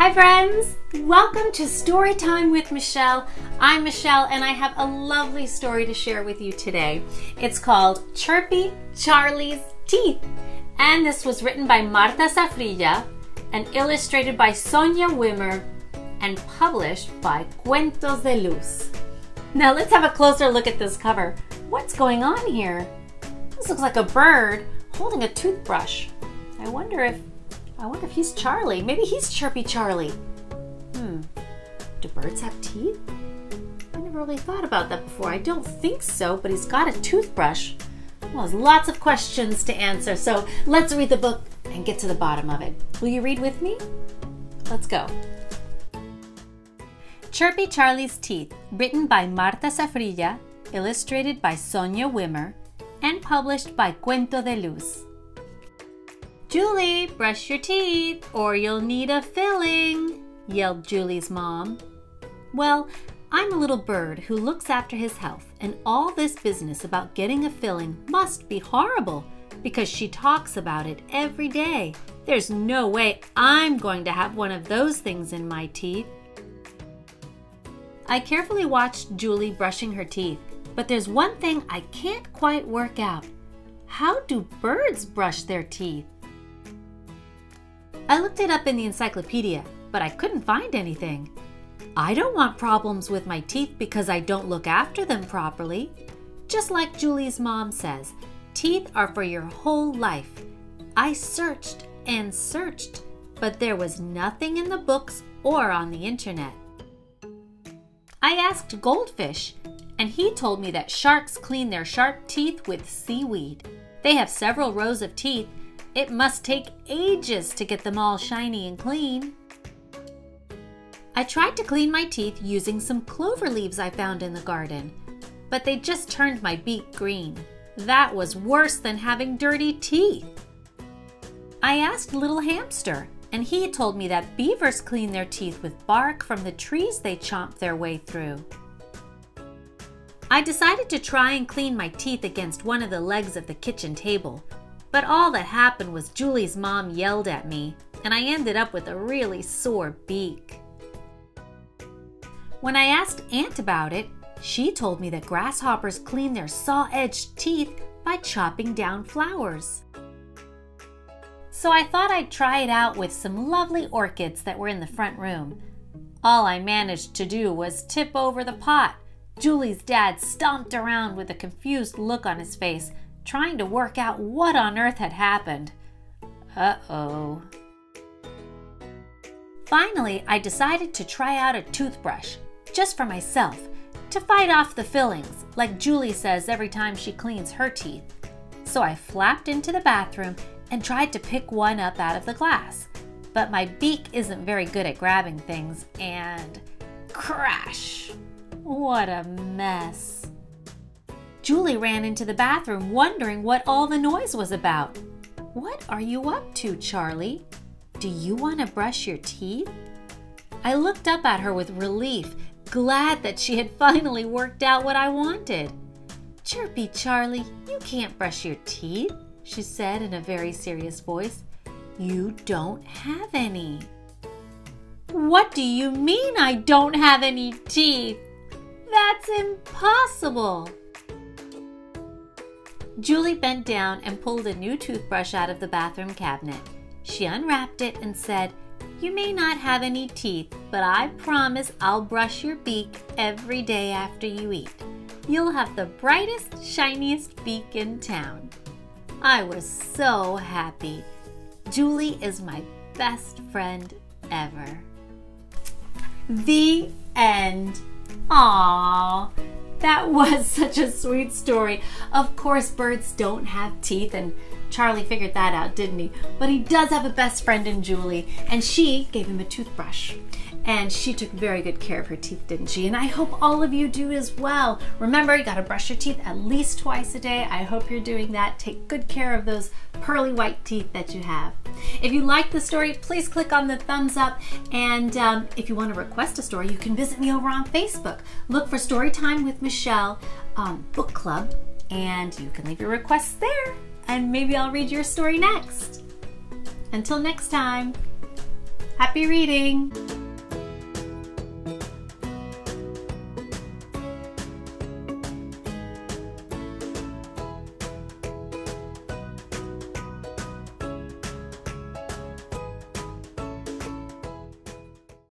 Hi friends! Welcome to Story Time with Michele. I'm Michele and I have a lovely story to share with you today. It's called Chirpy Charlie's Teeth. And this was written by Marta Zafrilla and illustrated by Sonja Wimmer and published by Cuentos de Luz. Now let's have a closer look at this cover. What's going on here? This looks like a bird holding a toothbrush. I wonder if I wonder if he's Charlie. Maybe he's Chirpy Charlie. Hmm. Do birds have teeth? I never really thought about that before. I don't think so, but he's got a toothbrush. Well, there's lots of questions to answer, so let's read the book and get to the bottom of it. Will you read with me? Let's go. Chirpy Charlie's Teeth, written by Marta Zafrilla, illustrated by Sonja Wimmer, and published by Cuento de Luz. Julie, brush your teeth or you'll need a filling, yelled Julie's mom. Well, I'm a little bird who looks after his health, and all this business about getting a filling must be horrible because she talks about it every day. There's no way I'm going to have one of those things in my teeth. I carefully watched Julie brushing her teeth, but there's one thing I can't quite work out. How do birds brush their teeth? I looked it up in the encyclopedia, but I couldn't find anything. I don't want problems with my teeth because I don't look after them properly. Just like Julie's mom says, teeth are for your whole life. I searched and searched, but there was nothing in the books or on the internet. I asked Goldfish, and he told me that sharks clean their sharp teeth with seaweed. They have several rows of teeth it must take ages to get them all shiny and clean. I tried to clean my teeth using some clover leaves I found in the garden, but they just turned my beak green. That was worse than having dirty teeth. I asked Little Hamster, and he told me that beavers clean their teeth with bark from the trees they chomp their way through. I decided to try and clean my teeth against one of the legs of the kitchen table, but all that happened was Julie's mom yelled at me, and I ended up with a really sore beak. When I asked Ant about it, she told me that grasshoppers clean their saw edged teeth by chopping down flowers. So I thought I'd try it out with some lovely orchids that were in the front room. All I managed to do was tip over the pot. Julie's dad stomped around with a confused look on his face trying to work out what on earth had happened. Uh oh. Finally, I decided to try out a toothbrush, just for myself, to fight off the fillings, like Julie says every time she cleans her teeth. So I flapped into the bathroom and tried to pick one up out of the glass. But my beak isn't very good at grabbing things, and crash! What a mess. Julie ran into the bathroom wondering what all the noise was about. What are you up to, Charlie? Do you want to brush your teeth? I looked up at her with relief, glad that she had finally worked out what I wanted. Chirpy Charlie, you can't brush your teeth, she said in a very serious voice. You don't have any. What do you mean I don't have any teeth? That's impossible. Julie bent down and pulled a new toothbrush out of the bathroom cabinet. She unwrapped it and said, You may not have any teeth, but I promise I'll brush your beak every day after you eat. You'll have the brightest, shiniest beak in town. I was so happy. Julie is my best friend ever. The end. Aww. That was such a sweet story. Of course, birds don't have teeth, and Charlie figured that out, didn't he? But he does have a best friend in Julie, and she gave him a toothbrush. And she took very good care of her teeth, didn't she? And I hope all of you do as well. Remember, you gotta brush your teeth at least twice a day. I hope you're doing that. Take good care of those pearly white teeth that you have. If you like the story, please click on the thumbs up. And um, if you want to request a story, you can visit me over on Facebook. Look for Storytime with Michele um, Book Club, and you can leave your requests there. And maybe I'll read your story next. Until next time, Happy reading!